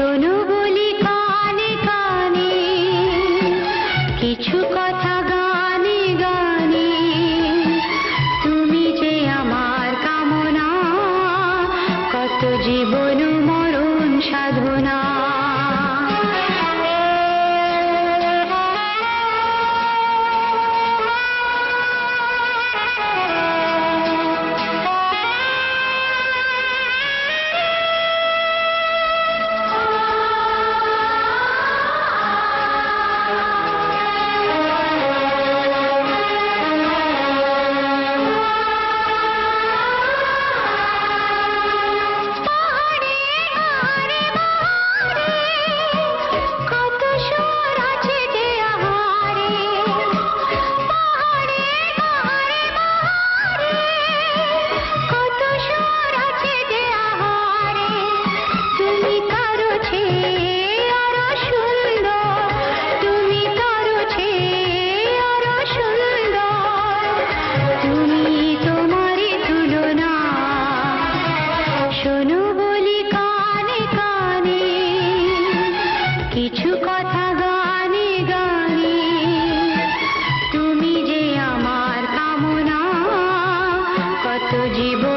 শোনো Hebrew.